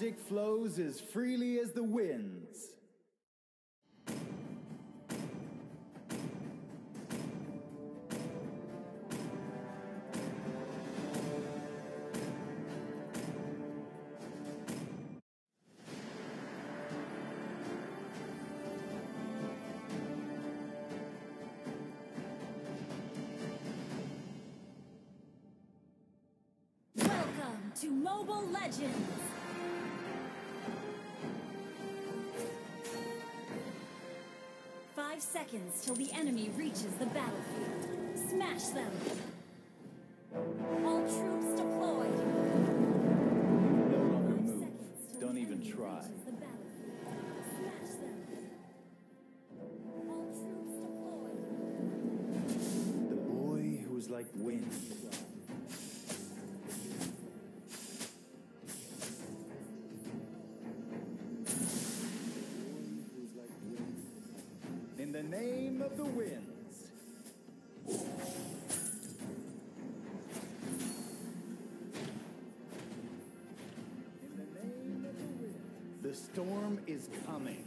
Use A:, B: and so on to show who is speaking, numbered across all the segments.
A: magic flows as freely as the winds.
B: Welcome to Mobile Legends! Five seconds till the enemy reaches the battlefield. Smash them! All troops deployed!
A: No longer move. Don't even try.
B: reaches the battlefield. Smash them! All troops deployed!
A: The boy who was like wind. The name of the winds. In the the. The storm is coming.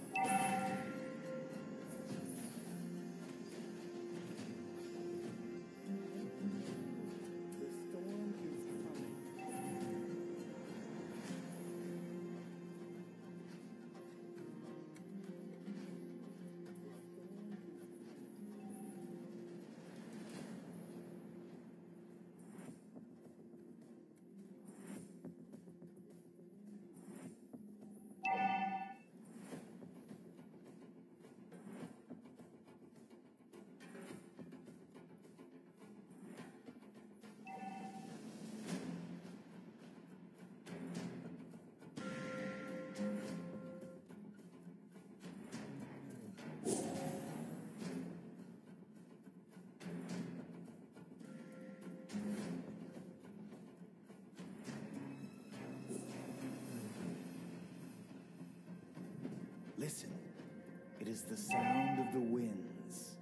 A: Is the sound of the winds.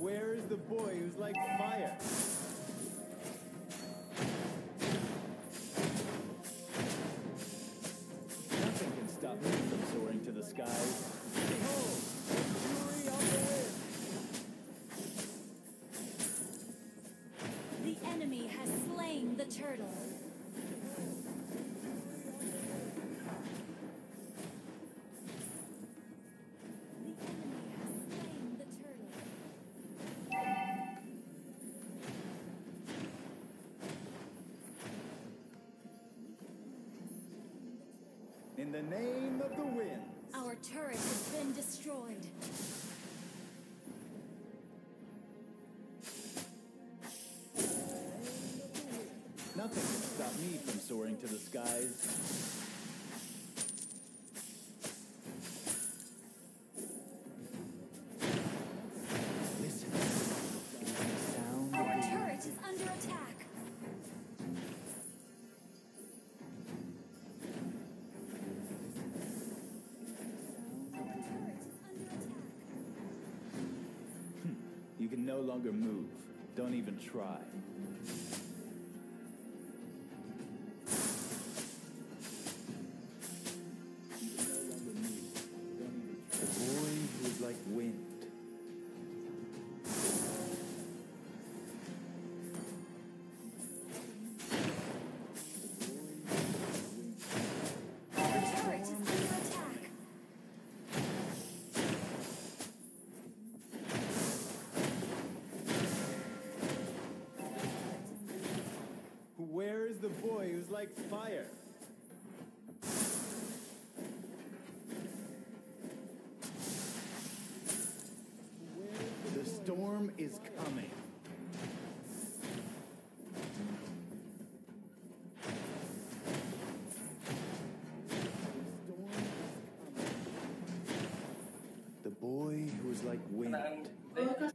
A: Where is the boy who's like In the name of the winds.
B: Our turret has been destroyed.
A: Nothing can stop me from soaring to the skies. Can no longer move. Don't even try. Like fire? The storm is coming. The boy who is like wind.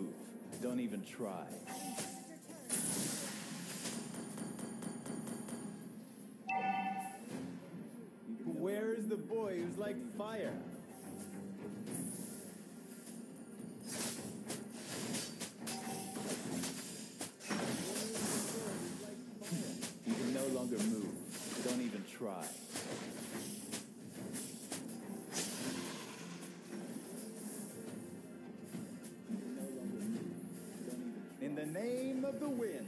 A: move. Don't even try. Where's the boy who's like fire? the
B: win.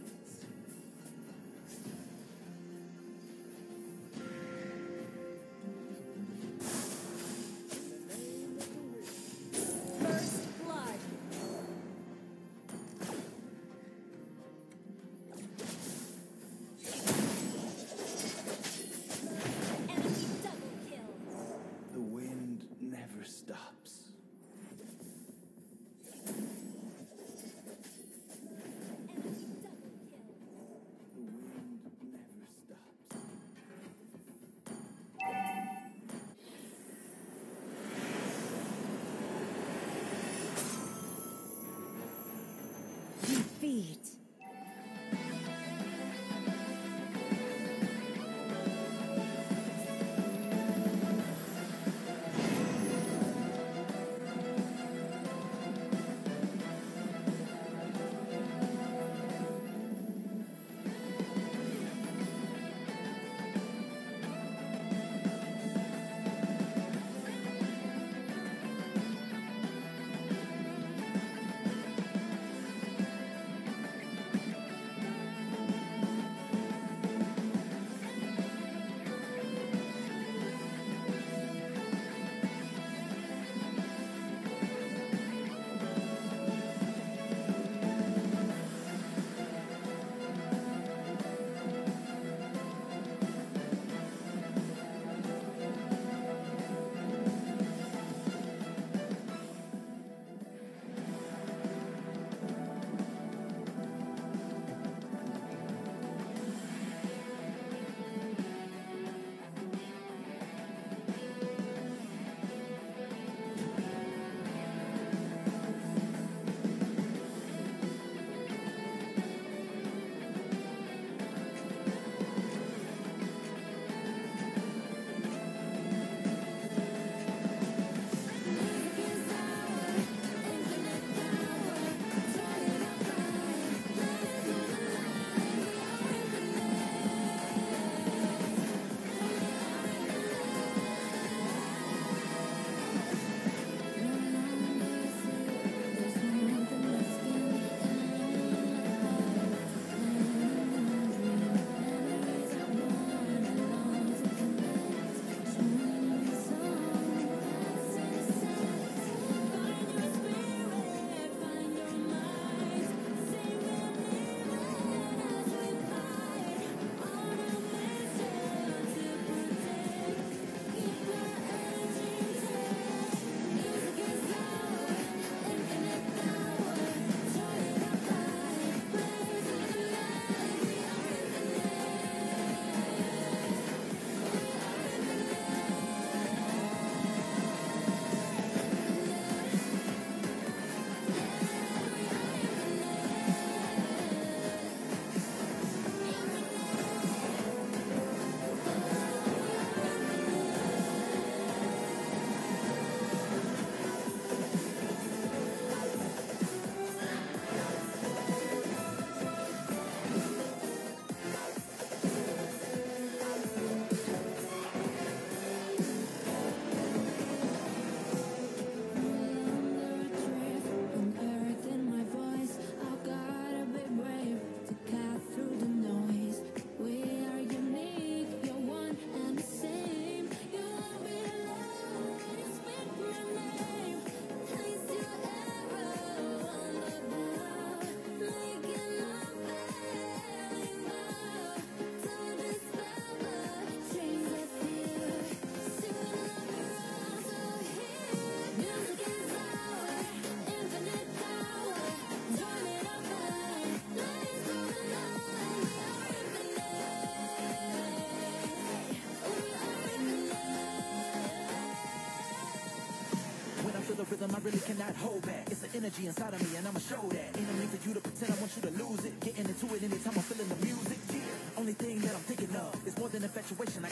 C: Really cannot hold back. It's the energy inside of me, and I'ma show that. Ain't no need for you to pretend I want you to lose it. Getting into it anytime I'm feeling the music. Yeah. Only thing that I'm thinking of is more than infatuation. I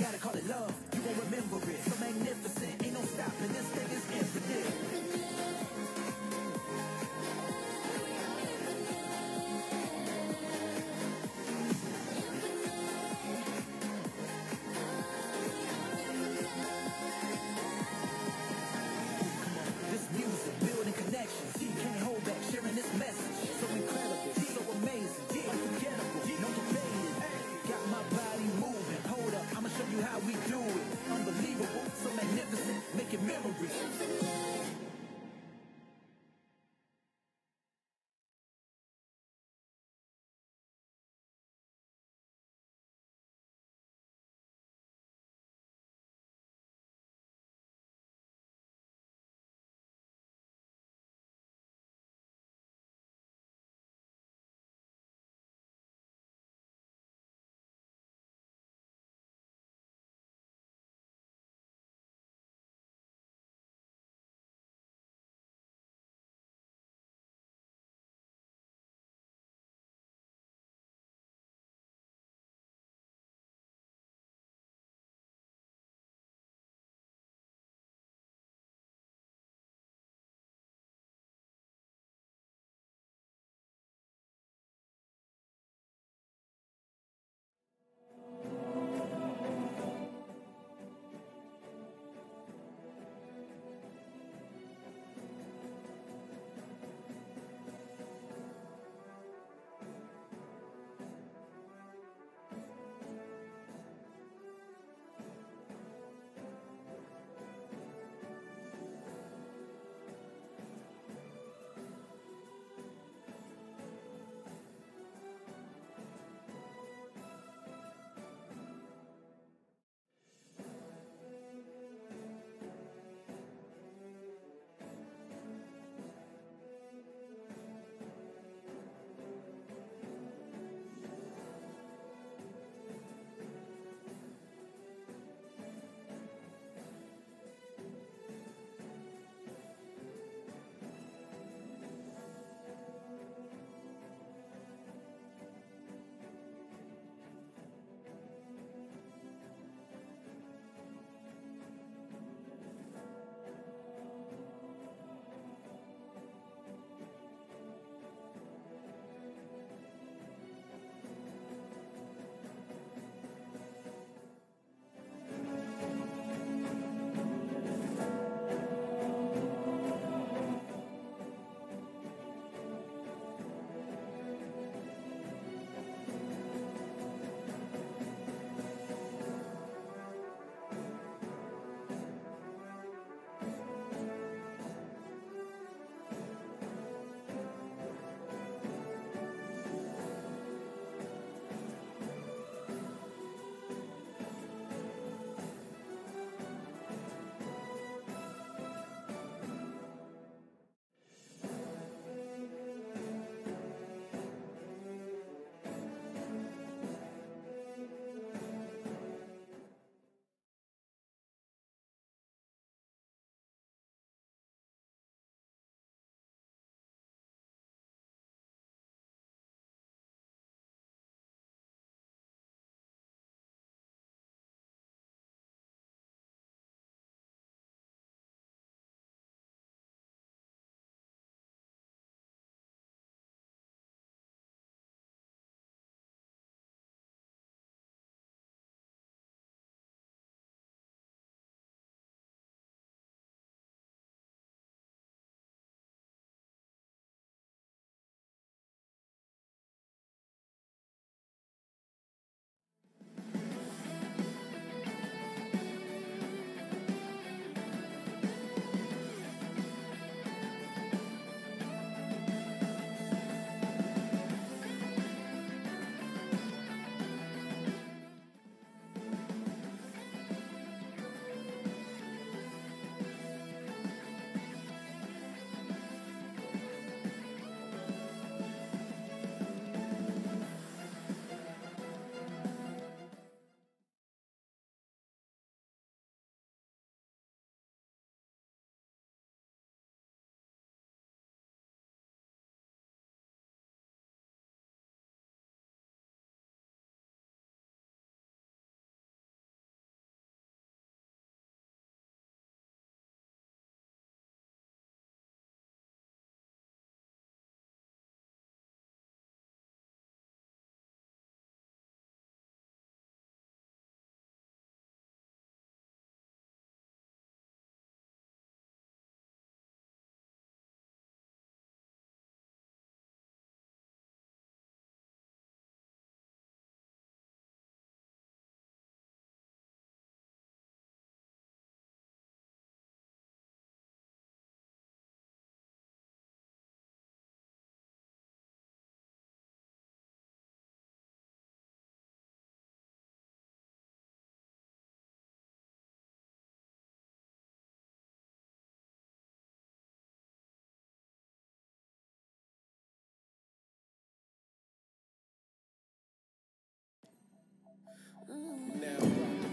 D: Now,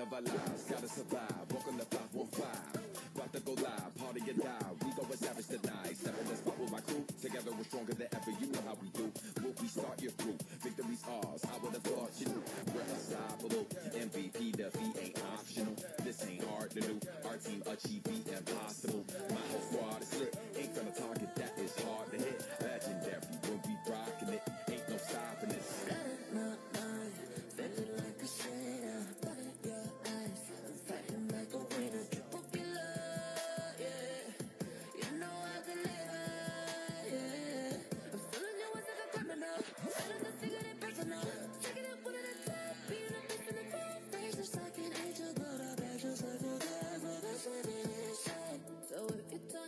E: of our lives. Gotta survive, Welcome to 515. About to go live, party or die. We go as savage tonight. Step in the spot with my crew. Together we're stronger than ever. You know how we do. Move, we start your crew? Victory's ours. I would have thought you knew. We're unstoppable. MVP defeat ain't optional. This ain't hard to do. Our team achieve the impossible. My whole squad is lit. Ain't gonna target that is hard to hit.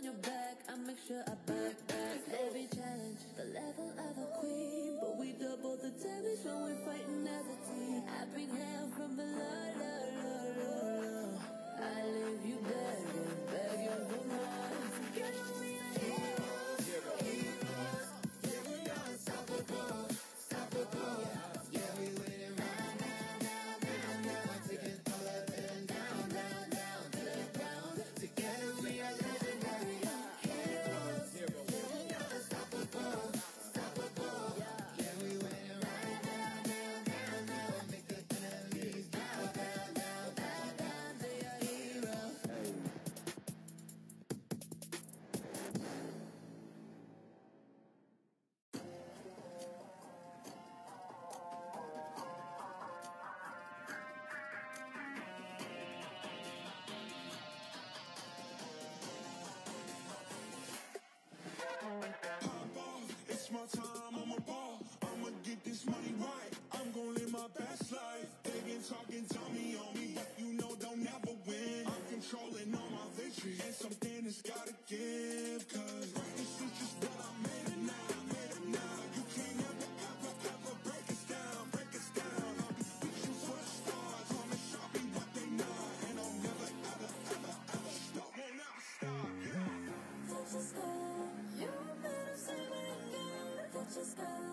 F: on your back, I make sure I back back. every challenge the level of a queen. But we double the damage when we're fighting as a team. I bring hell from below.
G: just
F: go.